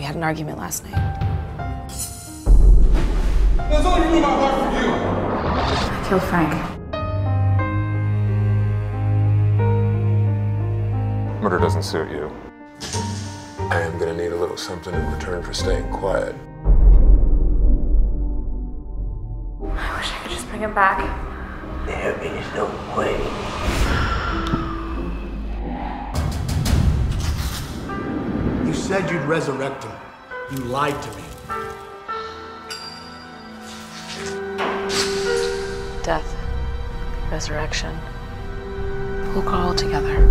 We had an argument last night. There's only room in my heart for you. I killed Frank. Murder doesn't suit you. I am gonna need a little something in return for staying quiet. I wish I could just bring him back. There is no way. Said you'd resurrect him. You lied to me. Death, resurrection. We'll crawl together.